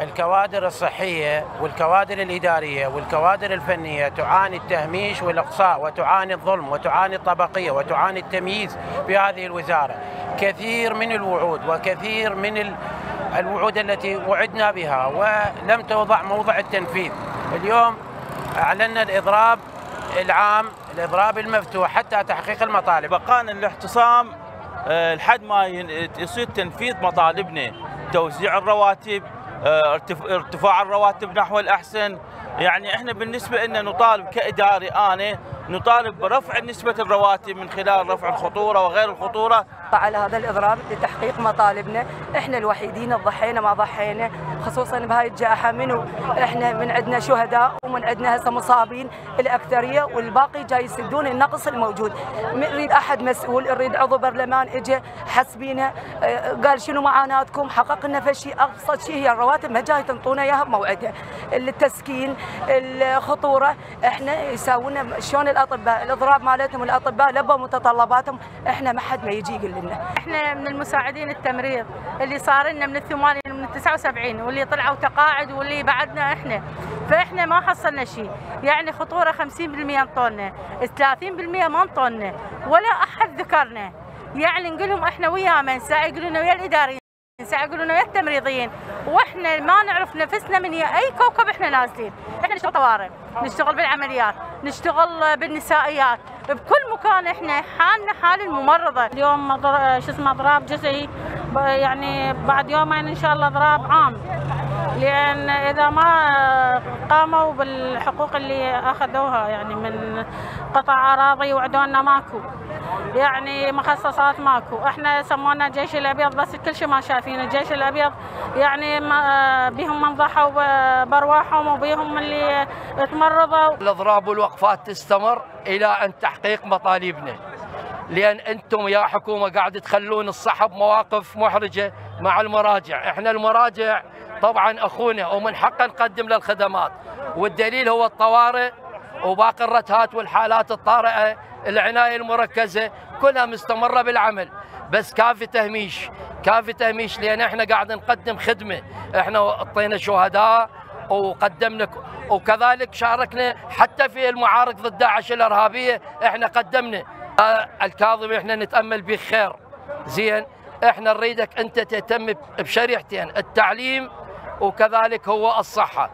الكوادر الصحية والكوادر الإدارية والكوادر الفنية تعاني التهميش والإقصاء وتعاني الظلم وتعاني الطبقية وتعاني التمييز في هذه الوزارة. كثير من الوعود وكثير من الوعود التي وعدنا بها ولم توضع موضع التنفيذ. اليوم أعلنا الإضراب العام الإضراب المفتوح حتى تحقيق المطالب. بقانا الاعتصام آه، لحد ما يصير تنفيذ مطالبنا توزيع الرواتب ارتفاع الرواتب نحو الأحسن. يعني إحنا بالنسبة لنا نطالب كإداري أنا نطالب برفع نسبة الرواتب من خلال رفع الخطورة وغير الخطورة. على هذا الإضراب لتحقيق مطالبنا إحنا الوحيدين ضحينا ما ضحينا. خصوصا بهاي الجائحة منو؟ إحنا من عندنا شهداء ومن عندنا هسه مصابين الأكثرية والباقي جاي يسدون النقص الموجود. نريد أحد مسؤول نريد عضو برلمان اجى حسبينا آه، قال شنو معاناتكم؟ حقق لنا فشي أبسط شيء هي الرواتب ما جاي تنطونا إياها بموعدها التسكين الخطورة. إحنا يساوونا شلون الأطباء الإضراب مالتهم الأطباء لبوا متطلباتهم. إحنا ما حد ما يجي يقول لنا. إحنا من المساعدين التمريض. اللي صار لنا من الثمانين من 79 واللي طلعوا تقاعد واللي بعدنا إحنا. فإحنا ما حصلنا شيء. يعني خطورة 50% انطونا 30% ما انطونا ولا أحد ذكرنا. يعني نقول لهم إحنا ويا من ساعة يقولون ويا الإداريين ساعة يقولون ويا التمريضيين. وإحنا ما نعرف نفسنا من أي كوكب إحنا نازلين. إحنا نشتغل طوارئ نشتغل بالعمليات نشتغل بالنسائيات. بكل مكان إحنا حالنا حال الممرضة. اليوم. شو اسمه أضراب جزئي يعني بعد يومين إن شاء الله اضراب عام. لأن إذا ما قاموا بالحقوق اللي أخذوها يعني من قطع أراضي وعدونا ماكو. يعني مخصصات ماكو. إحنا سمونا الجيش الأبيض بس كل شيء ما شايفين الجيش الأبيض يعني بهم من ضحوا بأرواحهم وبيهم اللي تمرضوا. الأضراب والوقفات تستمر إلى أن تحقيق مطالبنا. لأن أنتم يا حكومة قاعد تخلون الصحب مواقف محرجة مع المراجع. إحنا المراجع طبعا أخونا ومن حقه نقدم له الخدمات. والدليل هو الطوارئ وباقي الرتهات والحالات الطارئة العناية المركزة كلها مستمرة بالعمل. بس كافي تهميش كافي تهميش لأن إحنا قاعد نقدم خدمة. إحنا أعطينا شهداء وقدمنا وكذلك شاركنا حتى في المعارك ضد داعش الإرهابية. إحنا قدمنا. الكاظم إحنا نتأمل به خير زين إحنا نريدك أنت تهتم بشريحتين التعليم وكذلك هو الصحة.